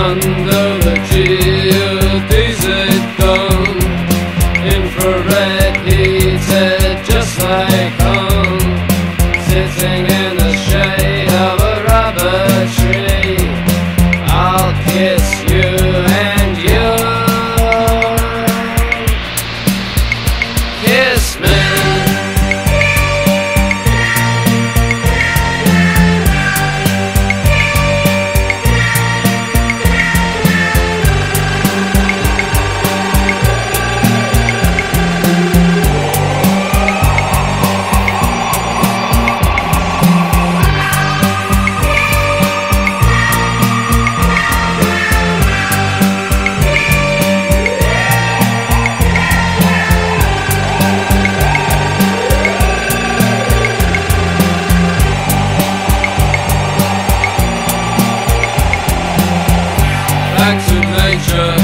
Under the geodesic nature,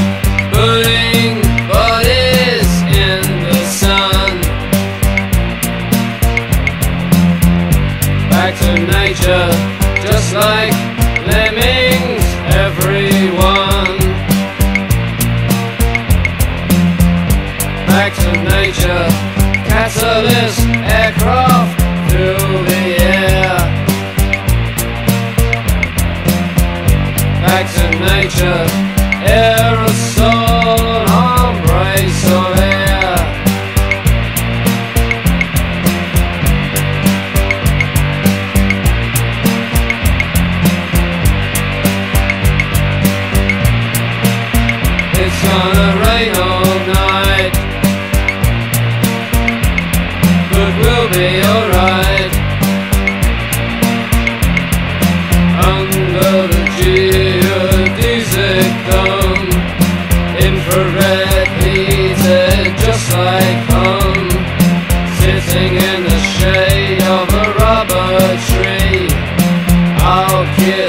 Yeah.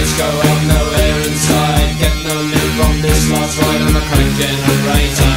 lights go up, nowhere inside. Get no live on this last ride. I'm a crank generator